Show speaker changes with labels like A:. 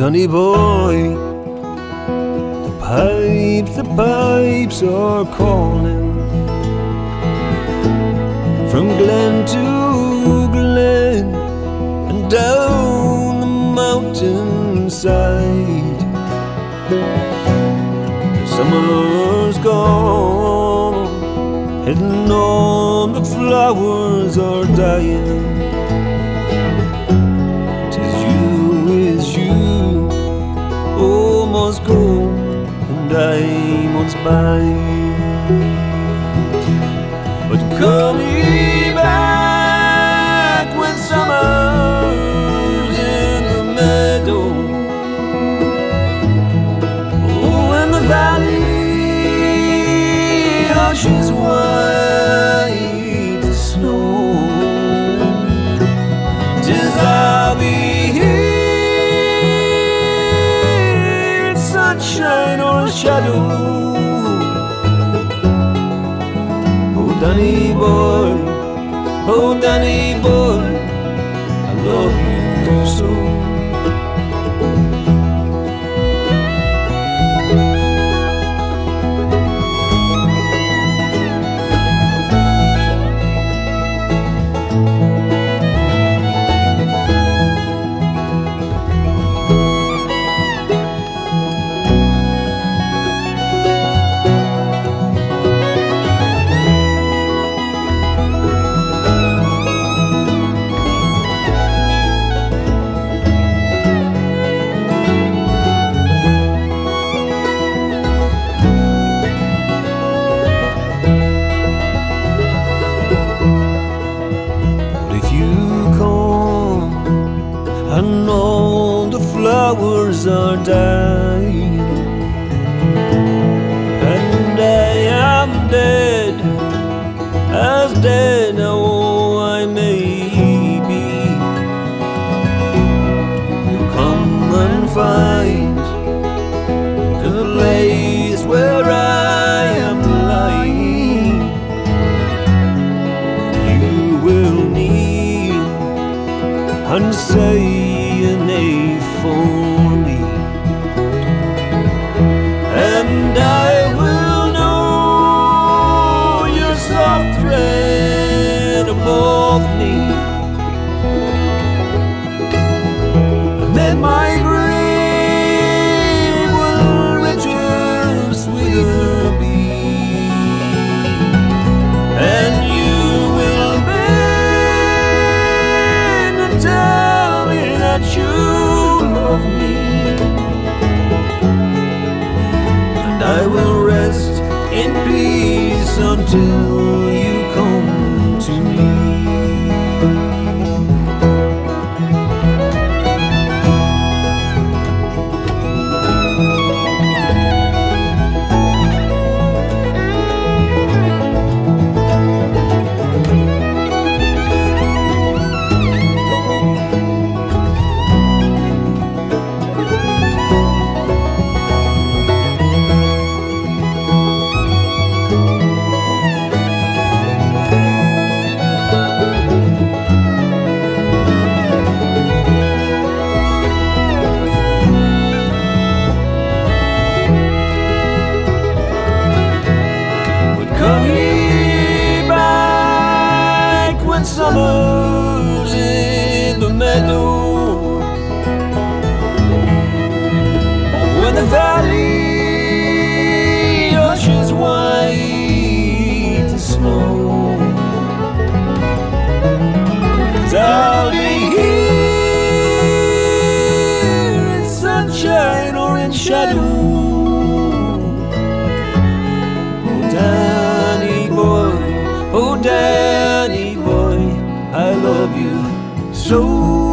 A: Danny boy, the pipes, the pipes are calling from glen to glen and down the mountainside. The summer's gone, and all the flowers are dying. Must bide. But coming back when summer's in the meadow, oh, and the valley hushes white in sunshine or shadow. Oh, Danny boy, oh, Danny boy, I love you so. Flowers are dying, and I am dead, as dead I will rest in peace until Ye back when summer's in the meadow, when the valley hushes white as snow. 'Cause I'll be here in sunshine or in shadow. so